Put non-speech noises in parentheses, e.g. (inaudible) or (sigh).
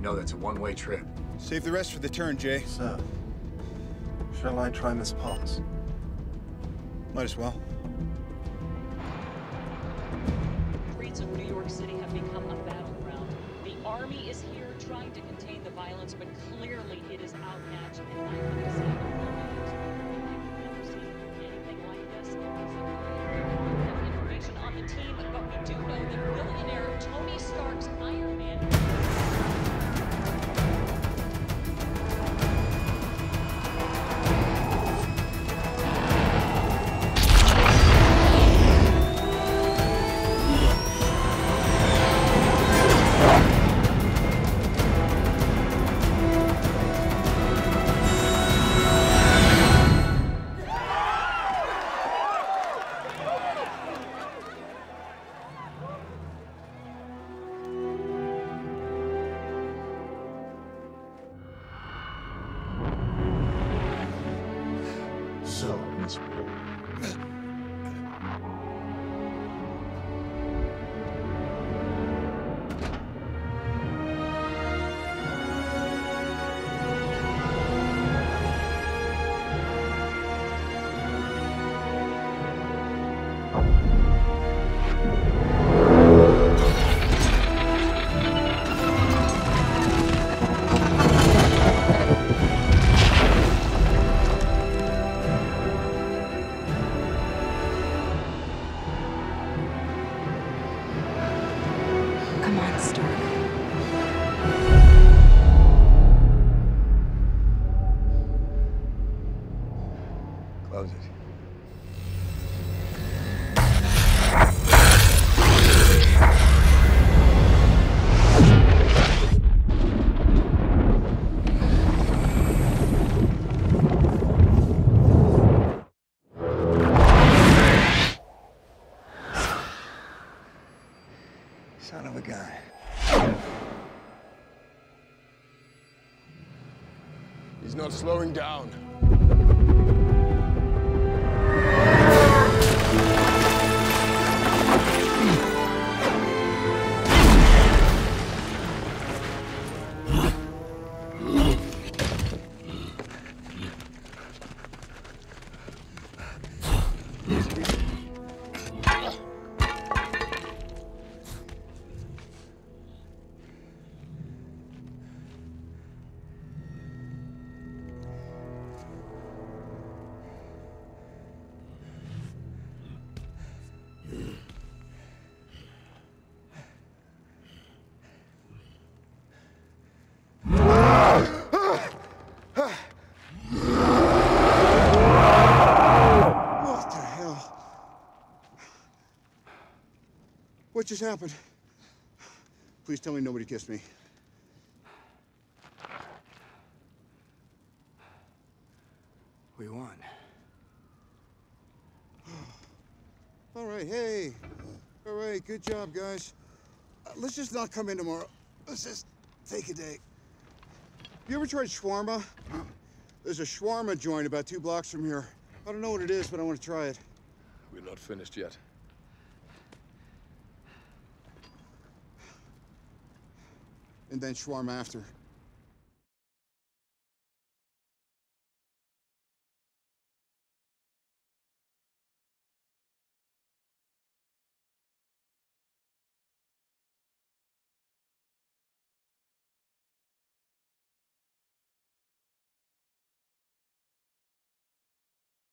know that's a one-way trip. Save the rest for the turn, Jay. Sir, shall I try Miss Potts? Might as well. streets of New York City have become a battleground. The army is here trying to contain the violence, but clearly it is outmatched. And I have to say, I've never seen anything like this. We don't have information on the team, but we do know that billionaire Tony Stark's Iron Man. Miss Close it. Son of a gun. He's not slowing down. What the hell? What just happened? Please tell me nobody kissed me. We won. (gasps) All right, hey. All right, good job, guys. Uh, let's just not come in tomorrow. Let's just take a day. You ever tried shawarma? There's a shawarma joint about two blocks from here. I don't know what it is, but I want to try it. We're not finished yet. And then shawarma after.